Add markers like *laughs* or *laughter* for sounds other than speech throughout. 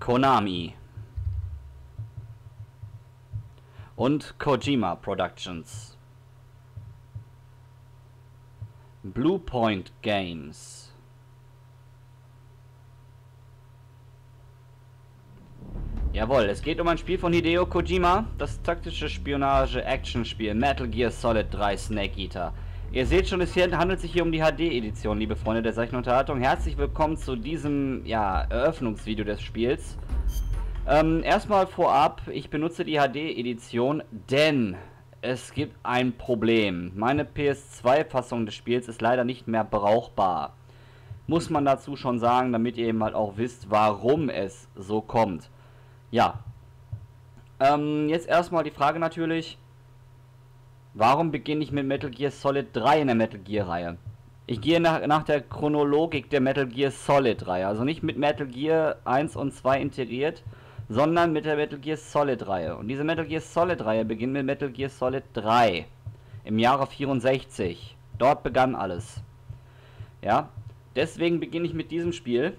Konami und Kojima Productions. Bluepoint Games. Jawohl, es geht um ein Spiel von Hideo Kojima, das taktische Spionage-Action-Spiel Metal Gear Solid 3 Snake Eater. Ihr seht schon, es handelt sich hier um die HD-Edition, liebe Freunde der Zeichenunterhaltung. Herzlich willkommen zu diesem ja, Eröffnungsvideo des Spiels. Ähm, erstmal vorab, ich benutze die HD-Edition, denn es gibt ein Problem. Meine PS2-Fassung des Spiels ist leider nicht mehr brauchbar. Muss man dazu schon sagen, damit ihr eben halt auch wisst, warum es so kommt. Ja. Ähm, jetzt erstmal die Frage natürlich, warum beginne ich mit Metal Gear Solid 3 in der Metal Gear Reihe? Ich gehe nach, nach der Chronologik der Metal Gear Solid Reihe, also nicht mit Metal Gear 1 und 2 integriert, sondern mit der Metal Gear Solid Reihe. Und diese Metal Gear Solid Reihe beginnt mit Metal Gear Solid 3 im Jahre 64. Dort begann alles. Ja, deswegen beginne ich mit diesem Spiel.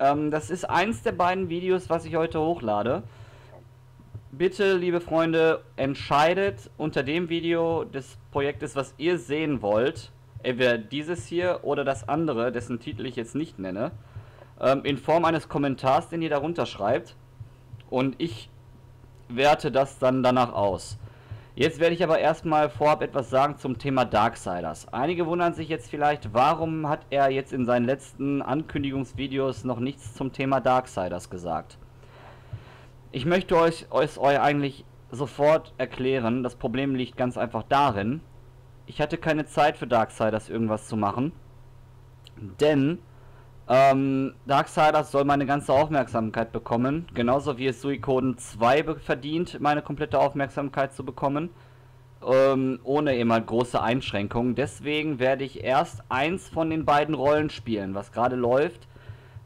Ähm, das ist eins der beiden Videos, was ich heute hochlade. Bitte, liebe Freunde, entscheidet unter dem Video des Projektes, was ihr sehen wollt, entweder dieses hier oder das andere, dessen Titel ich jetzt nicht nenne, ähm, in Form eines Kommentars, den ihr darunter schreibt und ich werte das dann danach aus. Jetzt werde ich aber erstmal vorab etwas sagen zum Thema Darksiders. Einige wundern sich jetzt vielleicht, warum hat er jetzt in seinen letzten Ankündigungsvideos noch nichts zum Thema Darksiders gesagt. Ich möchte euch, euch, eigentlich sofort erklären, das Problem liegt ganz einfach darin, ich hatte keine Zeit für Darksiders irgendwas zu machen, denn ähm, Darksiders soll meine ganze Aufmerksamkeit bekommen, genauso wie es Suikoden 2 verdient, meine komplette Aufmerksamkeit zu bekommen, ähm, ohne immer halt große Einschränkungen. Deswegen werde ich erst eins von den beiden Rollen spielen, was gerade läuft.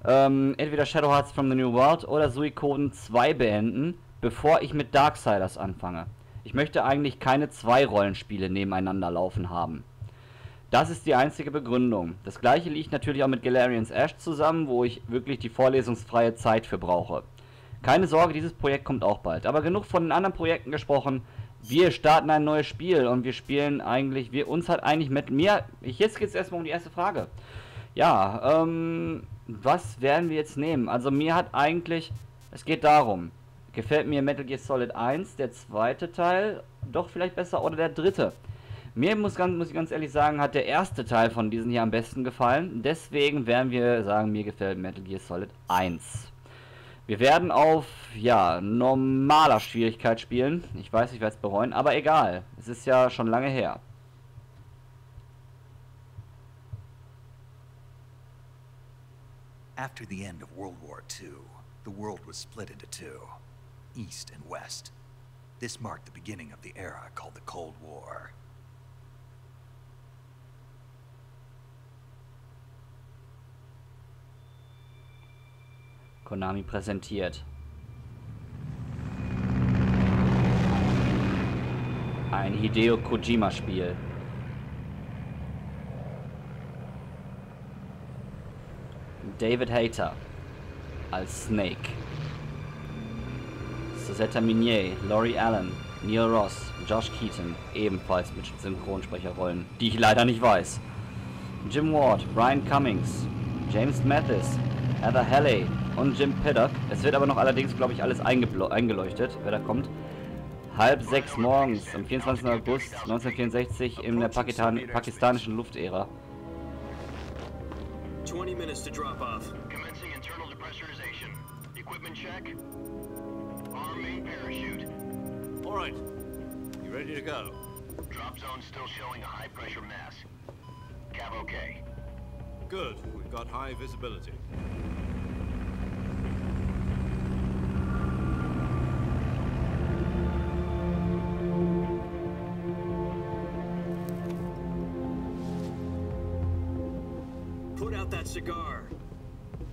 Ähm, entweder Shadow Hearts from the New World oder Suikoden 2 beenden, bevor ich mit Darksiders anfange. Ich möchte eigentlich keine zwei Rollenspiele nebeneinander laufen haben. Das ist die einzige Begründung. Das gleiche liegt natürlich auch mit Galarians Ash zusammen, wo ich wirklich die vorlesungsfreie Zeit für brauche. Keine Sorge, dieses Projekt kommt auch bald. Aber genug von den anderen Projekten gesprochen. Wir starten ein neues Spiel und wir spielen eigentlich, wir uns hat eigentlich mit mir, jetzt geht es erstmal um die erste Frage. Ja, ähm, was werden wir jetzt nehmen? Also mir hat eigentlich, es geht darum, gefällt mir Metal Gear Solid 1, der zweite Teil, doch vielleicht besser, oder der dritte. Mir muss, ganz, muss ich ganz ehrlich sagen, hat der erste Teil von diesen hier am besten gefallen. Deswegen werden wir sagen, mir gefällt Metal Gear Solid 1. Wir werden auf, ja, normaler Schwierigkeit spielen. Ich weiß, ich werde es bereuen, aber egal. Es ist ja schon lange her. After the end of World War II, the world was split into two, East and West. This marked the beginning of the era called the Cold War. Konami präsentiert. Ein Hideo Kojima Spiel. David Hayter als Snake. Susetta Minier, Laurie Allen, Neil Ross, Josh Keaton, ebenfalls mit Synchronsprecherrollen, die ich leider nicht weiß. Jim Ward, Brian Cummings, James Mathis, Heather Halley, und Jim Piddock. Es wird aber noch allerdings, glaube ich, alles eingeleuchtet, wer da kommt. Halb sechs morgens am 24. August 1964 in der Pakistan pakistanischen Luftära. 20 minutes to drop off. Commencing internal depressurization. Equipment check. Arm main parachute. All right. You ready to go? Drop zone still showing a high pressure mass. Cav okay. Good. We've got high visibility. that cigar.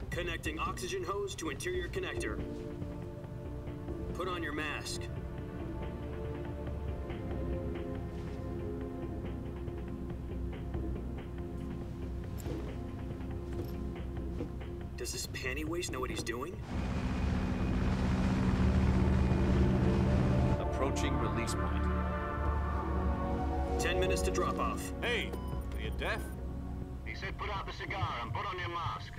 Connecting oxygen hose to interior connector. Put on your mask. Does this panty waste know what he's doing? Approaching release point. Ten minutes to drop off. Hey, are you deaf? Said put out the cigar and put on your mask.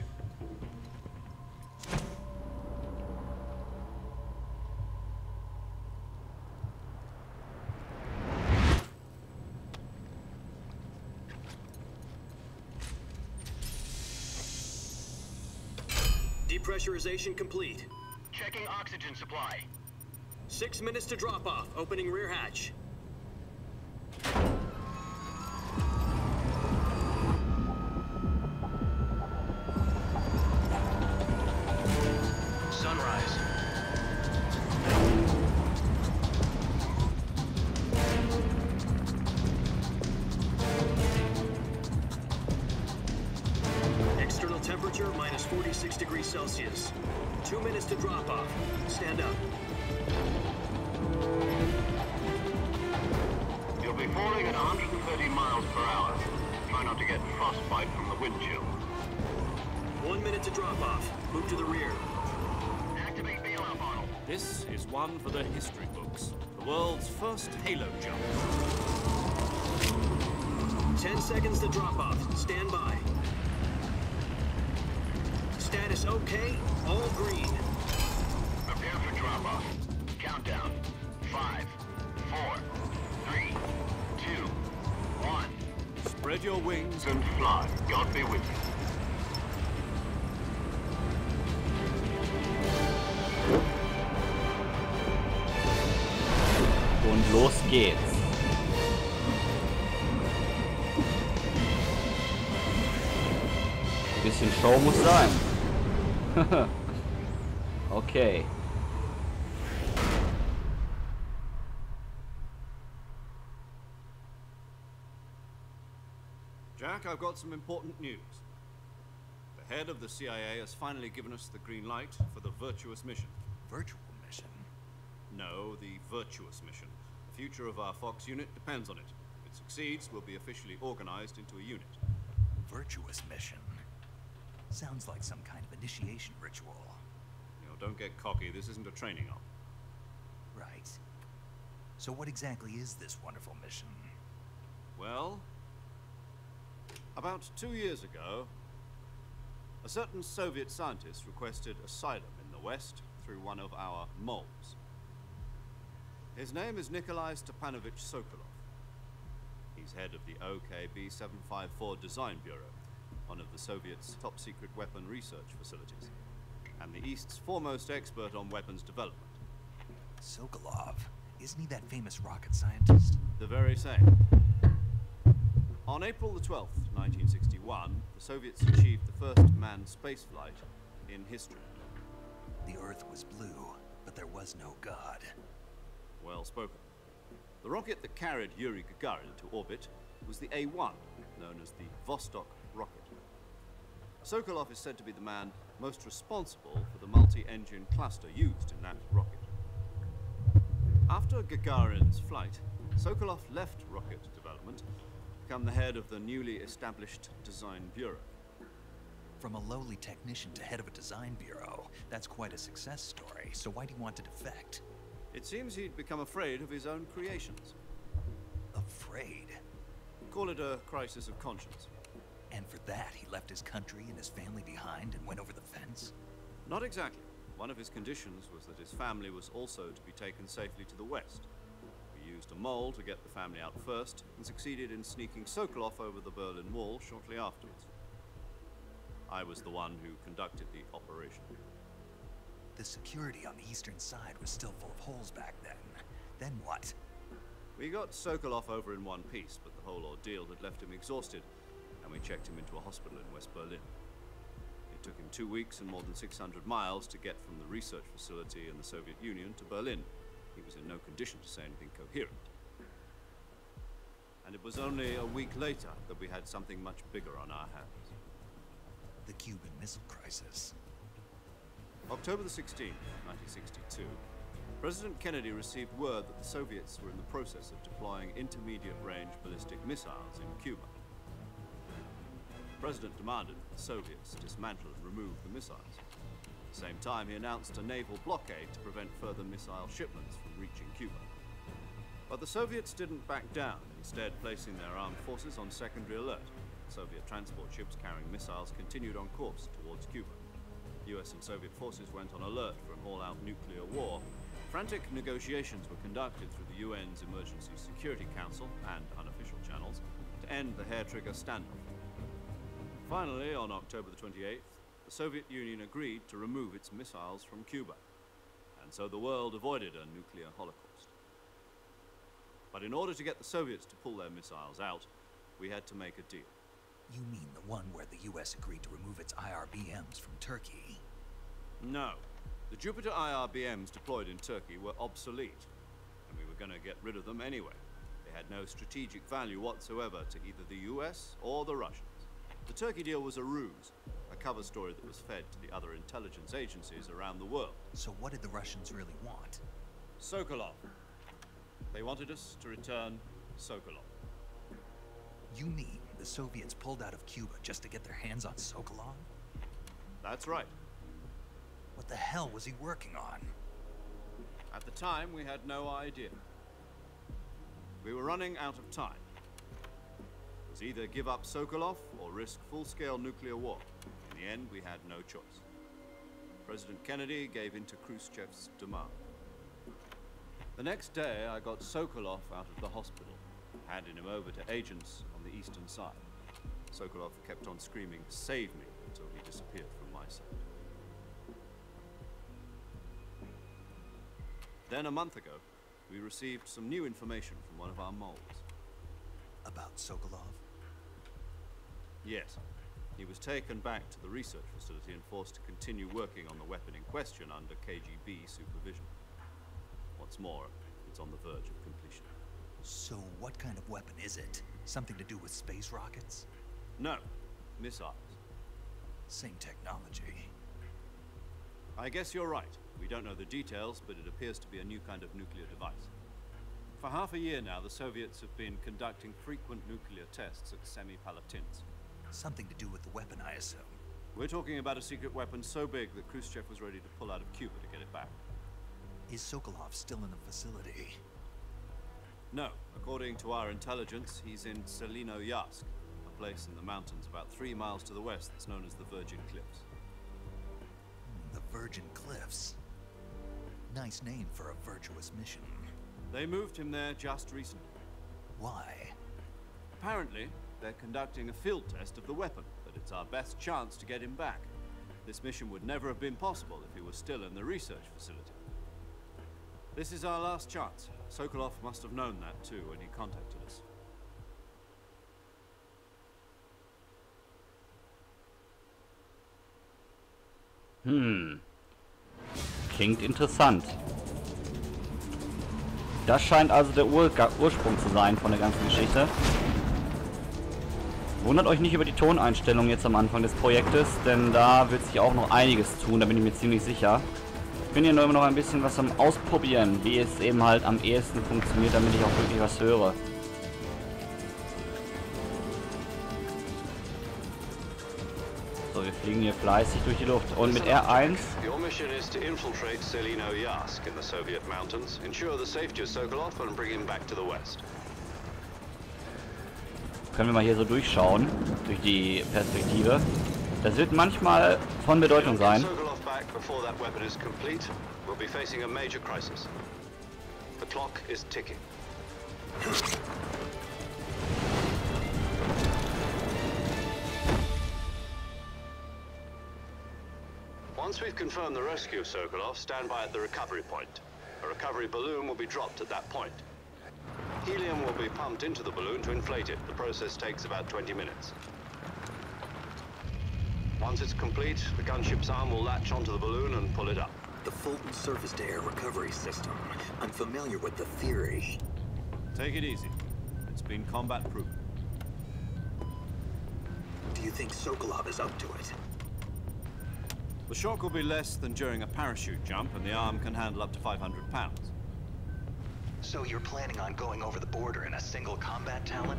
Depressurization complete. Checking oxygen supply. Six minutes to drop off. Opening rear hatch. Ten seconds to drop off. Stand by. Status okay. All green. Prepare for drop-off. Countdown. Five, four, three, two, one. Spread your wings And fly. God be with you. Und los geht's. Bisschen Show muss okay. Jack, I've got some important news. The head of the CIA has finally given us the green light for the virtuous mission. Virtual mission? No, the virtuous mission. The future of our Fox unit depends on it. If it succeeds, we'll be officially organized into a unit. Virtuous mission? Sounds like some kind of initiation ritual. You know, don't get cocky. This isn't a training op. Right. So what exactly is this wonderful mission? Well, about two years ago, a certain Soviet scientist requested asylum in the West through one of our moles. His name is Nikolai Stepanovich Sokolov. He's head of the OKB 754 Design Bureau, one of the Soviets' top secret weapon research facilities, and the East's foremost expert on weapons development. Sokolov. Isn't he that famous rocket scientist? The very same. On April the 12th, 1961, the Soviets achieved the first manned spaceflight in history. The Earth was blue, but there was no God. Well spoken. The rocket that carried Yuri Gagarin into orbit was the A-1, known as the Vostok. Sokolov is said to be the man most responsible for the multi-engine cluster used in that rocket. After Gagarin's flight, Sokolov left rocket development to become the head of the newly established Design Bureau. From a lowly technician to head of a design bureau, that's quite a success story. So why do you want to defect? It seems he'd become afraid of his own creations. Afraid. Call it a crisis of conscience. And for that, he left his country and his family behind and went over the fence? Not exactly. One of his conditions was that his family was also to be taken safely to the west. We used a mole to get the family out first and succeeded in sneaking Sokolov over the Berlin Wall shortly afterwards. I was the one who conducted the operation. The security on the eastern side was still full of holes back then. Then what? We got Sokolov over in one piece, but the whole ordeal had left him exhausted, and we checked him into a hospital in West Berlin. It took him two weeks and more than 600 miles to get from the research facility in the Soviet Union to Berlin. He was in no condition to say anything coherent. And it was only a week later that we had something much bigger on our hands. The Cuban Missile Crisis. October the 16th, 1962, President Kennedy received word that the Soviets were in the process of deploying intermediate-range ballistic missiles in Cuba. The President demanded that the Soviets dismantle and remove the missiles. At the same time, he announced a naval blockade to prevent further missile shipments from reaching Cuba. But the Soviets didn't back down, instead placing their armed forces on secondary alert. Soviet transport ships carrying missiles continued on course towards Cuba. US and Soviet forces went on alert for an all-out nuclear war. Frantic negotiations were conducted through the UN's Emergency Security Council and unofficial channels to end the hair-trigger standoff. Finally, on October the 28th, the Soviet Union agreed to remove its missiles from Cuba, and so the world avoided a nuclear holocaust. But in order to get the Soviets to pull their missiles out, we had to make a deal. You mean the one where the US agreed to remove its IRBMs from Turkey? No. The Jupiter IRBMs deployed in Turkey were obsolete, and we were going to get rid of them anyway. They had no strategic value whatsoever to either the US or the Russians. The Turkey deal was a ruse, a cover story that was fed to the other intelligence agencies around the world. So what did the Russians really want? Sokolov. They wanted us to return Sokolov. You mean the Soviets pulled out of Cuba just to get their hands on Sokolov? That's right. What the hell was he working on? At the time, we had no idea. We were running out of time. Was either give up Sokolov or risk full-scale nuclear war. In the end, we had no choice. President Kennedy gave in to Khrushchev's demand. The next day, I got Sokolov out of the hospital, handing him over to agents on the eastern side. Sokolov kept on screaming, save me, until he disappeared from my sight. Then, a month ago, we received some new information from one of our moles. About Sokolov? Yes. He was taken back to the research facility and forced to continue working on the weapon in question under KGB supervision. What's more, it's on the verge of completion. So what kind of weapon is it? Something to do with space rockets? No, missiles. Same technology. I guess you're right. We don't know the details, but it appears to be a new kind of nuclear device. For half a year now, the Soviets have been conducting frequent nuclear tests at Semipalatinsk. Something to do with the weapon, I assume. We're talking about a secret weapon so big that Khrushchev was ready to pull out of Cuba to get it back. Is Sokolov still in the facility? No, according to our intelligence, he's in Tselinoyarsk, a place in the mountains about three miles to the west that's known as the Virgin Cliffs. Hmm, the Virgin Cliffs. Nice name for a virtuous mission. They moved him there just recently. Why? Apparently, they're conducting a field test of the weapon, but it's our best chance to get him back. This mission would never have been possible if he was still in the research facility. This is our last chance. Sokolov must have known that too when he contacted us. Hm. Klingt interessant. Das scheint also der Ur Ursprung zu sein von der ganzen Geschichte. Wundert euch nicht über die Toneinstellung jetzt am Anfang des Projektes, denn da wird sich auch noch einiges tun, da bin ich mir ziemlich sicher. Ich bin hier nur immer noch ein bisschen was am Ausprobieren, wie es eben halt am ehesten funktioniert, damit ich auch wirklich was höre. So, wir fliegen hier fleißig durch die Luft. Und mit R1 Your mission is to infiltrate Selino Yask in the Soviet mountains, ensure the safety of Sokolov, and bring him back to the west. Können wir mal hier so durchschauen, durch die Perspektive. Das wird manchmal von Bedeutung sein. Once we've confirmed the rescue of Sokolov, stand by at the recovery point. A recovery balloon will be dropped at that point. Helium will be pumped into the balloon to inflate it. The process takes about 20 minutes. Once it's complete, the gunship's arm will latch onto the balloon and pull it up. The Fulton surface-to-air recovery system. I'm familiar with the theory. Take it easy. It's been combat proven. Do you think Sokolov is up to it? The shock will be less than during a parachute jump, and the arm can handle up to 500 pounds. So you're planning on going over the border in a single Combat Talon?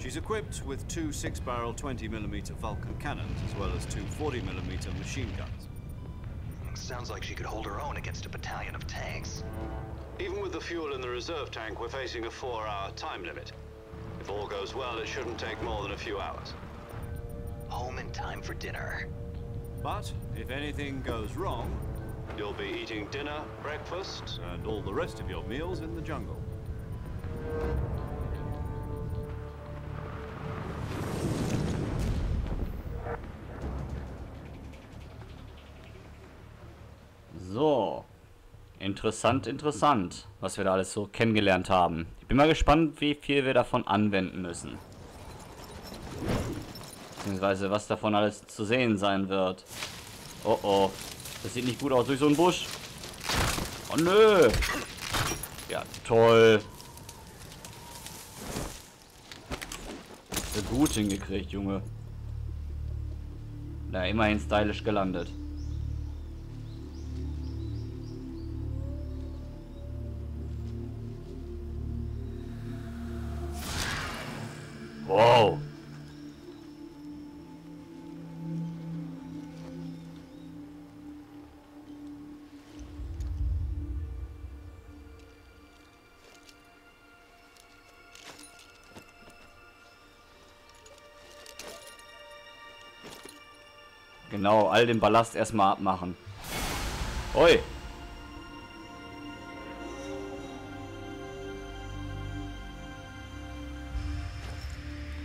She's equipped with two 6-barrel 20mm Vulcan cannons, as well as two 40mm machine guns. Sounds like she could hold her own against a battalion of tanks. Even with the fuel in the reserve tank, we're facing a four-hour time limit. If all goes well, it shouldn't take more than a few hours. Home in time for dinner. But if anything goes wrong, You'll be eating dinner, breakfast, and all the rest of your meals in the jungle. So. Interessant, interessant, was wir da alles so kennengelernt haben. Ich bin mal gespannt, wie viel wir davon anwenden müssen. Beziehungsweise, was davon alles zu sehen sein wird. Oh oh. Das sieht nicht gut aus durch so einen Busch. Oh nö. Ja, toll. So gut hingekriegt, Junge. Na, immerhin stylisch gelandet. All den Ballast erstmal abmachen. Oi.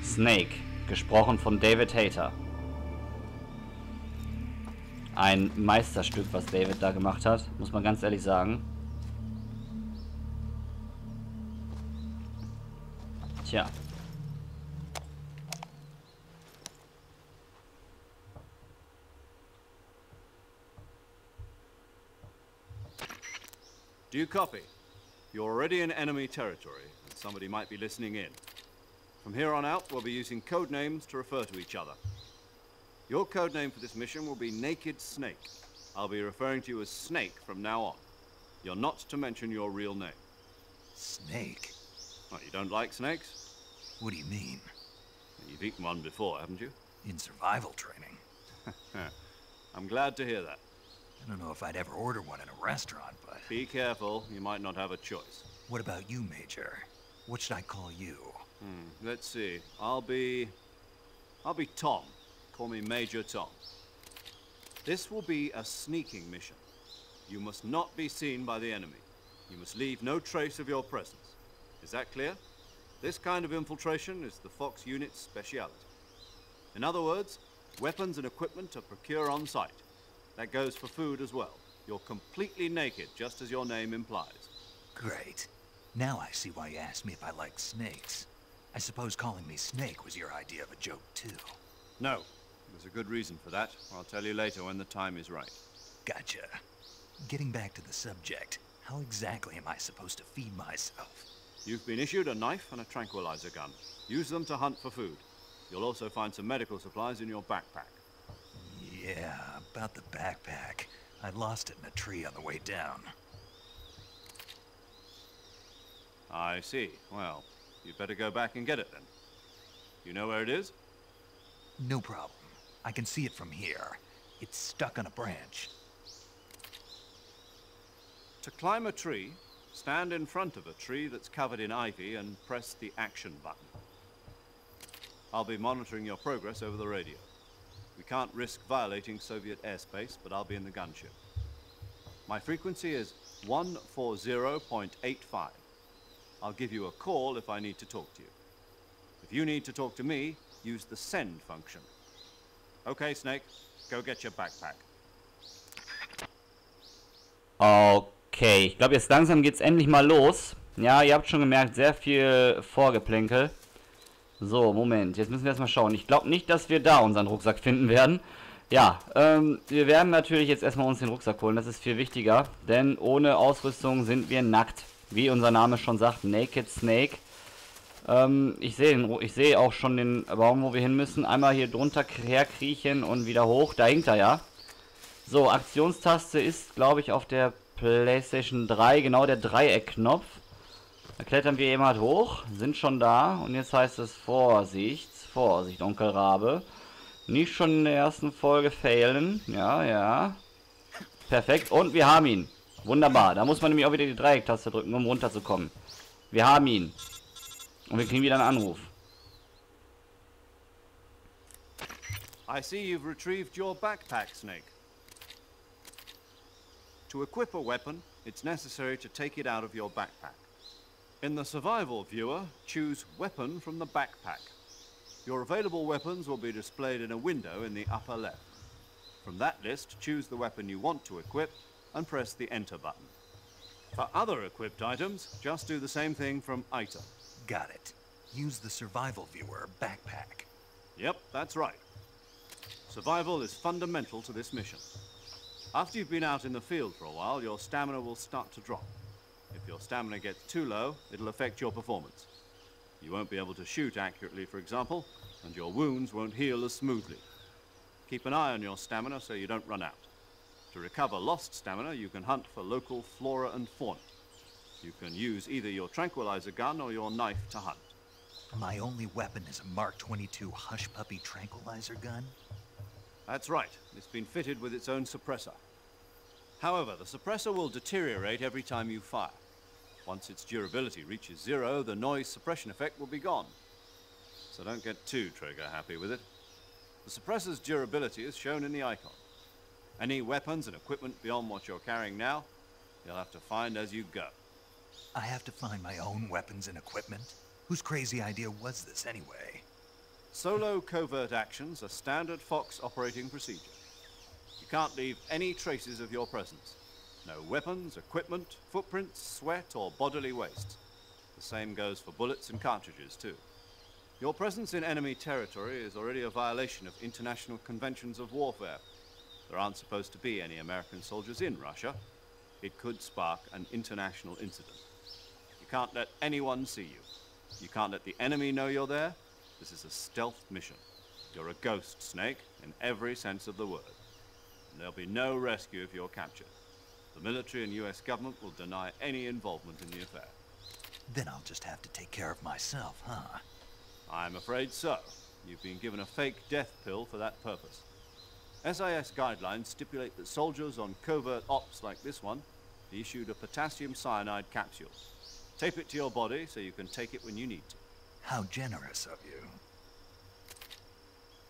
Snake, gesprochen von David Hayter. Ein Meisterstück, was David da gemacht hat, muss man ganz ehrlich sagen. Tja. Do you copy? You're already in enemy territory, and somebody might be listening in. From here on out, we'll be using code names to refer to each other. Your code name for this mission will be Naked Snake. I'll be referring to you as Snake from now on. You're not to mention your real name. Snake? What, you don't like snakes? What do you mean? You've eaten one before, haven't you? In survival training? *laughs* I'm glad to hear that. I don't know if I'd ever order one in a restaurant, but... Be careful, you might not have a choice. What about you, Major? What should I call you? Hmm, let's see. I'll be... I'll be Tom. Call me Major Tom. This will be a sneaking mission. You must not be seen by the enemy. You must leave no trace of your presence. Is that clear? This kind of infiltration is the Fox unit's speciality. In other words, weapons and equipment are procure on site. That goes for food as well. You're completely naked, just as your name implies. Great. Now I see why you asked me if I like snakes. I suppose calling me Snake was your idea of a joke, too. No. There's a good reason for that. I'll tell you later when the time is right. Gotcha. Getting back to the subject, how exactly am I supposed to feed myself? You've been issued a knife and a tranquilizer gun. Use them to hunt for food. You'll also find some medical supplies in your backpack. Yeah, about the backpack. I lost it in a tree on the way down. I see. Well, you'd better go back and get it then. You know where it is? No problem. I can see it from here. It's stuck on a branch. To climb a tree, stand in front of a tree that's covered in ivy and press the action button. I'll be monitoring your progress over the radio. We can't risk violating Soviet airspace, but I'll be in the gunship. My frequency is 140.85. I'll give you a call if I need to talk to you. If you need to talk to me, use the send function. Okay, Snake, go get your backpack. Okay, ich glaube jetzt langsam geht's endlich mal los. Ja, ihr habt schon gemerkt, sehr viel Vorgeplänkel. So, Moment, jetzt müssen wir erstmal schauen. Ich glaube nicht, dass wir da unseren Rucksack finden werden. Ja, ähm, wir werden natürlich jetzt erstmal uns den Rucksack holen, das ist viel wichtiger. Denn ohne Ausrüstung sind wir nackt. Wie unser Name schon sagt, Naked Snake. Ähm, ich sehe sehe auch schon den Baum, wo wir hin müssen. Einmal hier drunter herkriechen und wieder hoch. Da hängt er ja. So, Aktionstaste ist, glaube ich, auf der PlayStation 3 genau der Dreieckknopf. Da klettern wir eben halt hoch, sind schon da und jetzt heißt es Vorsicht, Vorsicht, Onkel Rabe. Nicht schon in der ersten Folge failen. Ja, ja. Perfekt. Und wir haben ihn. Wunderbar. Da muss man nämlich auch wieder die Dreiecktaste drücken, um runterzukommen. Wir haben ihn. Und wir kriegen wieder einen Anruf. I see you've retrieved your backpack, Snake. To equip a weapon, it's necessary to take it out of your backpack. In the survival viewer, choose Weapon from the backpack. Your available weapons will be displayed in a window in the upper left. From that list, choose the weapon you want to equip and press the Enter button. For other equipped items, just do the same thing from Item. Got it. Use the survival viewer backpack. Yep, that's right. Survival is fundamental to this mission. After you've been out in the field for a while, your stamina will start to drop. If your stamina gets too low, it'll affect your performance. You won't be able to shoot accurately, for example, and your wounds won't heal as smoothly. Keep an eye on your stamina so you don't run out. To recover lost stamina, you can hunt for local flora and fauna. You can use either your tranquilizer gun or your knife to hunt. My only weapon is a Mark 22 Hush Puppy tranquilizer gun? That's right. It's been fitted with its own suppressor. However, the suppressor will deteriorate every time you fire. Once its durability reaches zero, the noise suppression effect will be gone. So don't get too trigger happy with it. The suppressor's durability is shown in the icon. Any weapons and equipment beyond what you're carrying now, you'll have to find as you go. I have to find my own weapons and equipment? Whose crazy idea was this anyway? Solo covert actions are standard Fox operating procedure. You can't leave any traces of your presence. No weapons, equipment, footprints, sweat, or bodily waste. The same goes for bullets and cartridges, too. Your presence in enemy territory is already a violation of international conventions of warfare. There aren't supposed to be any American soldiers in Russia. It could spark an international incident. You can't let anyone see you. You can't let the enemy know you're there, this is a stealth mission. You're a ghost, Snake, in every sense of the word. And there'll be no rescue if you're captured. The military and US government will deny any involvement in the affair. Then I'll just have to take care of myself, huh? I'm afraid so. You've been given a fake death pill for that purpose. SIS guidelines stipulate that soldiers on covert ops like this one be issued a potassium cyanide capsule. Tape it to your body so you can take it when you need to. How generous of you.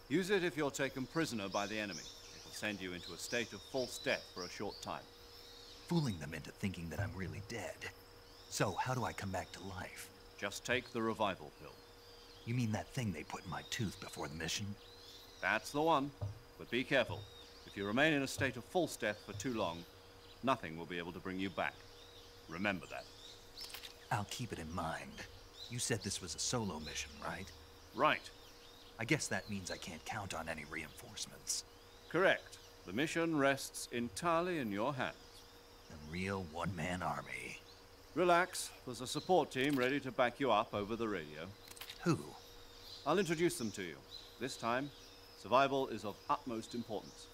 Use it if you're taken prisoner by the enemy. Send you into a state of false death for a short time. Fooling them into thinking that I'm really dead. So, how do I come back to life? Just take the revival pill. You mean that thing they put in my tooth before the mission? That's the one. But be careful. If you remain in a state of false death for too long, nothing will be able to bring you back. Remember that. I'll keep it in mind. You said this was a solo mission, right? Right. I guess that means I can't count on any reinforcements. Correct. The mission rests entirely in your hands. A real one-man army. Relax. There's a support team ready to back you up over the radio. Who? I'll introduce them to you. This time, survival is of utmost importance.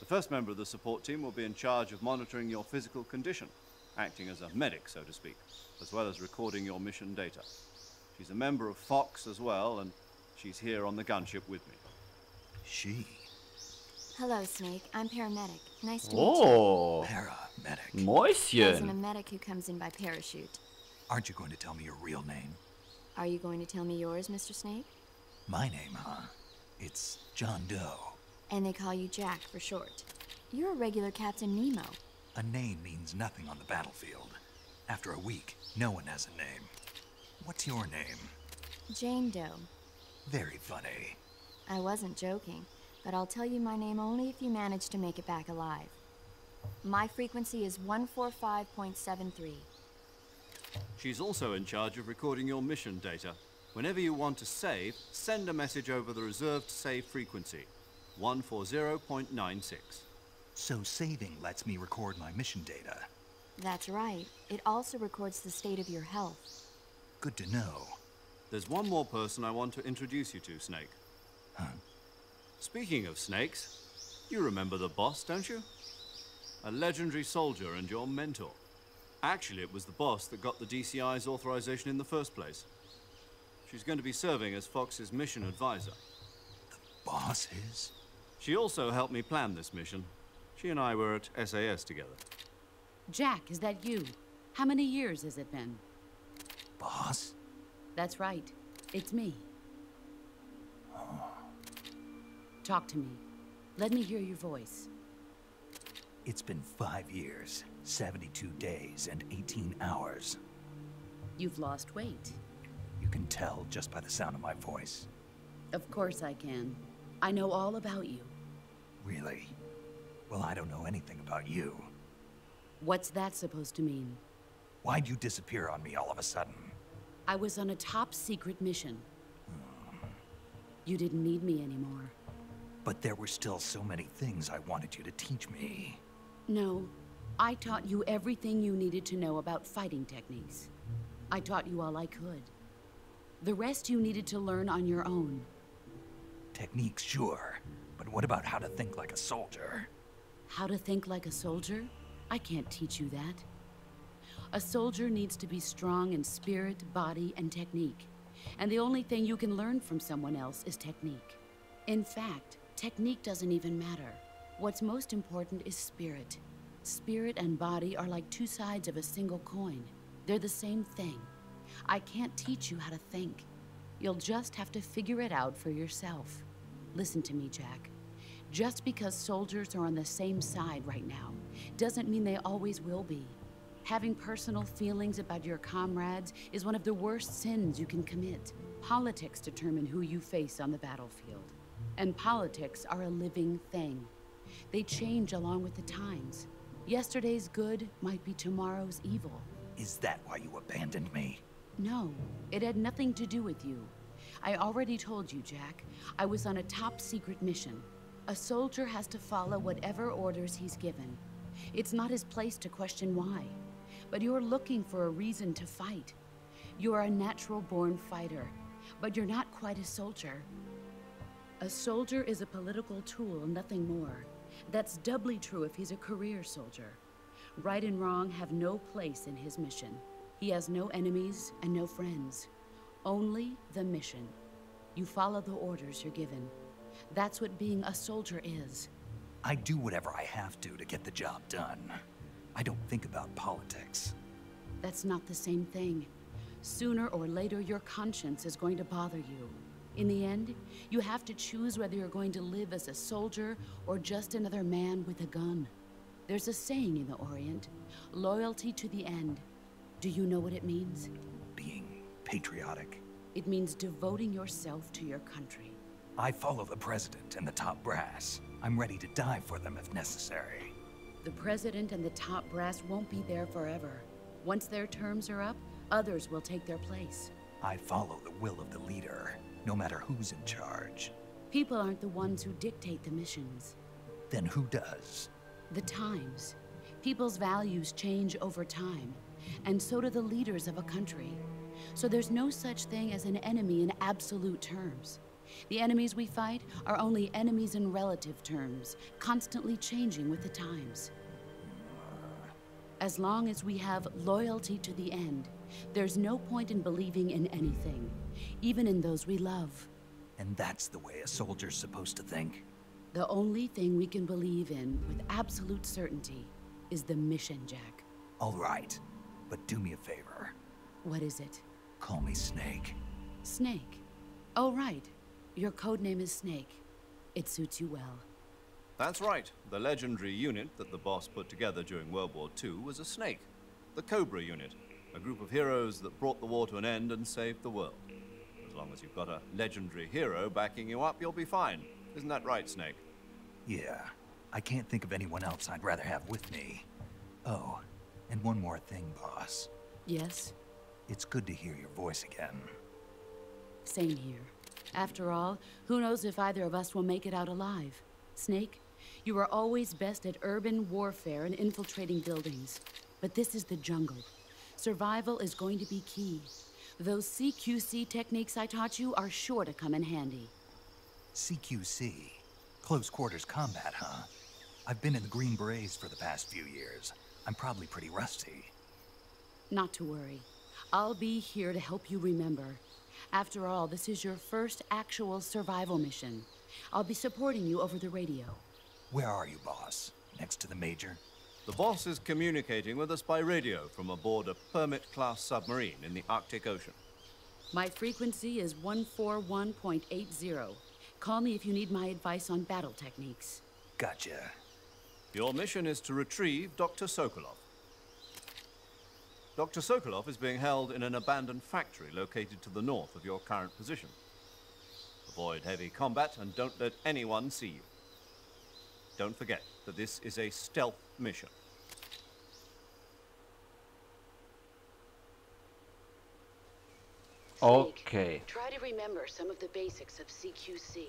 The first member of the support team will be in charge of monitoring your physical condition, acting as a medic, so to speak, as well as recording your mission data. She's a member of Fox as well, and she's here on the gunship with me. She. Hello, Snake. I'm paramedic. Nice to meet you. Oh, Paramedic. As in a Mäuschen. medic who comes in by parachute. Aren't you going to tell me your real name? Are you going to tell me yours, Mr. Snake? My name, huh? It's John Doe. And they call you Jack for short. You're a regular Captain Nemo. A name means nothing on the battlefield. After a week, no one has a name. What's your name? Jane Doe. Very funny. I wasn't joking, but I'll tell you my name only if you manage to make it back alive. My frequency is 145.73. She's also in charge of recording your mission data. Whenever you want to save, send a message over the reserved save frequency, 140.96. So saving lets me record my mission data. That's right. It also records the state of your health. Good to know. There's one more person I want to introduce you to, Snake. Huh? Speaking of snakes, you remember the boss, don't you? A legendary soldier and your mentor. Actually, it was the boss that got the DCI's authorization in the first place. She's going to be serving as Fox's mission advisor. The boss is? She also helped me plan this mission. She and I were at SAS together. Jack, is that you? How many years has it been? Boss? That's right. It's me. Oh. Talk to me. Let me hear your voice. It's been five years, 72 days, and 18 hours. You've lost weight. You can tell just by the sound of my voice. Of course I can. I know all about you. Really? Well, I don't know anything about you. What's that supposed to mean? Why'd you disappear on me all of a sudden? I was on a top secret mission. You didn't need me anymore. But there were still so many things I wanted you to teach me. No, I taught you everything you needed to know about fighting techniques. I taught you all I could. The rest you needed to learn on your own. Techniques, sure. But what about how to think like a soldier? How to think like a soldier? I can't teach you that. A soldier needs to be strong in spirit, body, and technique. And the only thing you can learn from someone else is technique. In fact, technique doesn't even matter. What's most important is spirit. Spirit and body are like two sides of a single coin. They're the same thing. I can't teach you how to think. You'll just have to figure it out for yourself. Listen to me, Jack. Just because soldiers are on the same side right now doesn't mean they always will be. Having personal feelings about your comrades is one of the worst sins you can commit. Politics determine who you face on the battlefield. And politics are a living thing. They change along with the times. Yesterday's good might be tomorrow's evil. Is that why you abandoned me? No, it had nothing to do with you. I already told you, Jack. I was on a top secret mission. A soldier has to follow whatever orders he's given. It's not his place to question why. But you're looking for a reason to fight. You're a natural born fighter, but you're not quite a soldier. A soldier is a political tool, nothing more. That's doubly true if he's a career soldier. Right and wrong have no place in his mission. He has no enemies and no friends. Only the mission. You follow the orders you're given. That's what being a soldier is. I do whatever I have to to get the job done. I don't think about politics. That's not the same thing. Sooner or later, your conscience is going to bother you. In the end, you have to choose whether you're going to live as a soldier or just another man with a gun. There's a saying in the Orient loyalty to the end. Do you know what it means? Being patriotic. It means devoting yourself to your country. I follow the president and the top brass. I'm ready to die for them if necessary. The president and the top brass won't be there forever. Once their terms are up, others will take their place. I follow the will of the leader, no matter who's in charge. People aren't the ones who dictate the missions. Then who does? The times. People's values change over time, and so do the leaders of a country. So there's no such thing as an enemy in absolute terms. The enemies we fight are only enemies in relative terms, constantly changing with the times. As long as we have loyalty to the end, there's no point in believing in anything, even in those we love. And that's the way a soldier's supposed to think? The only thing we can believe in with absolute certainty is the mission, Jack. All right, but do me a favor. What is it? Call me Snake. Snake. Oh, right. Your code name is Snake. It suits you well. That's right. The legendary unit that the boss put together during World War II was a snake. The Cobra unit. A group of heroes that brought the war to an end and saved the world. As long as you've got a legendary hero backing you up, you'll be fine. Isn't that right, Snake? Yeah. I can't think of anyone else I'd rather have with me. Oh, and one more thing, boss. Yes? It's good to hear your voice again. Same here. After all, who knows if either of us will make it out alive? Snake, you are always best at urban warfare and infiltrating buildings. But this is the jungle. Survival is going to be key. Those CQC techniques I taught you are sure to come in handy. CQC? Close quarters combat, huh? I've been in the Green Berets for the past few years. I'm probably pretty rusty. Not to worry. I'll be here to help you remember. After all, this is your first actual survival mission. I'll be supporting you over the radio. Where are you, boss? Next to the Major? The boss is communicating with us by radio from aboard a Permit-class submarine in the Arctic Ocean. My frequency is 141.80. Call me if you need my advice on battle techniques. Gotcha. Your mission is to retrieve Dr. Sokolov. Dr. Sokolov is being held in an abandoned factory located to the north of your current position. Avoid heavy combat and don't let anyone see you. Don't forget that this is a stealth mission. Okay. Try to remember some of the basics of CQC.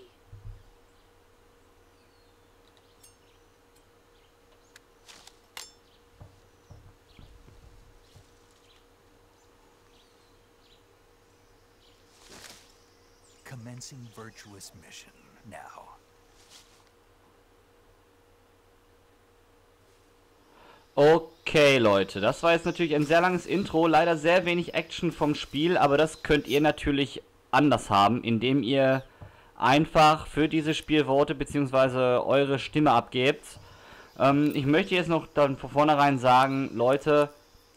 Commencing virtuous mission now. Okay, Leute, das war jetzt natürlich ein sehr langes Intro, leider sehr wenig Action vom Spiel, aber das könnt ihr natürlich anders haben, indem ihr einfach für dieses Spiel Worte bzw. eure Stimme abgebt. Ähm, ich möchte jetzt noch dann von vornherein sagen, Leute,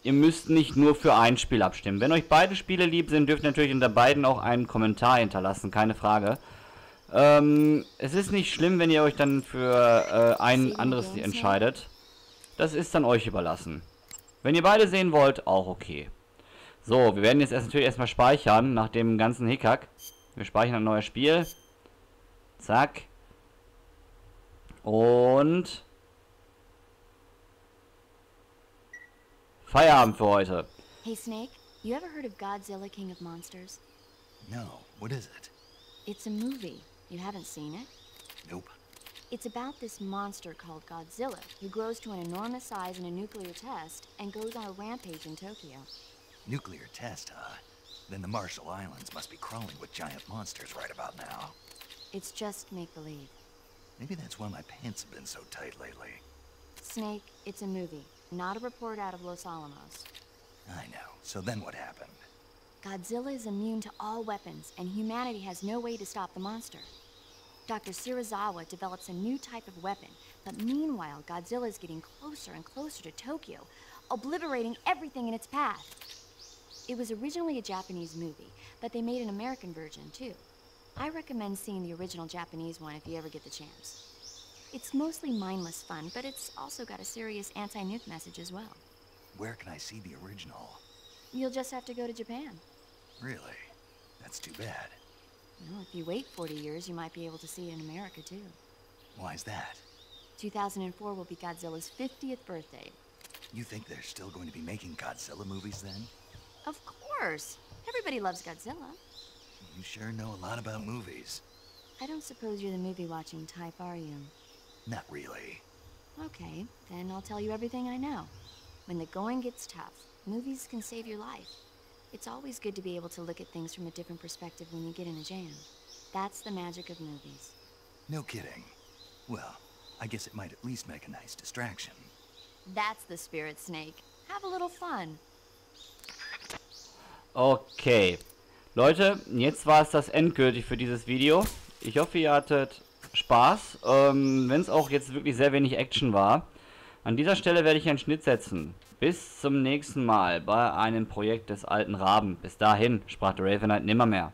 ihr müsst nicht nur für ein Spiel abstimmen. Wenn euch beide Spiele lieb sind, dürft ihr natürlich unter beiden auch einen Kommentar hinterlassen, keine Frage. Ähm, es ist nicht schlimm, wenn ihr euch dann für äh, ein anderes entscheidet. Das ist dann euch überlassen. Wenn ihr beide sehen wollt, auch okay. So, wir werden jetzt erst natürlich erstmal speichern, nach dem ganzen Hickhack. Wir speichern ein neues Spiel. Zack. Und... Feierabend für heute. Hey, Snake, you ever heard of Godzilla King of Monsters? No, what is it? It's a movie. You haven't seen it? Nope. It's about this monster called Godzilla, who grows to an enormous size in a nuclear test and goes on a rampage in Tokyo. Nuclear test, huh? Then the Marshall Islands must be crawling with giant monsters right about now. It's just make-believe. Maybe that's why my pants have been so tight lately. Snake, it's a movie, not a report out of Los Alamos. I know. So then what happened? Godzilla is immune to all weapons, and humanity has no way to stop the monster. Dr. Serizawa develops a new type of weapon, but meanwhile, Godzilla is getting closer and closer to Tokyo, obliterating everything in its path. It was originally a Japanese movie, but they made an American version too. I recommend seeing the original Japanese one if you ever get the chance. It's mostly mindless fun, but it's also got a serious anti-nuke message as well. Where can I see the original? You'll just have to go to Japan. Really? That's too bad. Well, if you wait 40 years, you might be able to see it in America too. Why's that? 2004 will be Godzilla's 50th birthday. You think they're still going to be making Godzilla movies then? Of course! Everybody loves Godzilla. You sure know a lot about movies. I don't suppose you're the movie-watching type, are you? Not really. Okay, then I'll tell you everything I know. When the going gets tough, movies can save your life. It's always good to be able to look at things from a different perspective when you get in a jam. That's the magic of movies. No kidding. Well, I guess it might at least make a nice distraction. That's the spirit, Snake. Have a little fun. Okay. Leute, jetzt war es das endgültig für dieses Video. Ich hoffe, ihr hattet Spaß, ähm, wenn es auch jetzt wirklich sehr wenig Action war. An dieser Stelle werde ich einen Schnitt setzen. Bis zum nächsten Mal bei einem Projekt des alten Raben. Bis dahin, sprach der Ravenite nimmermehr.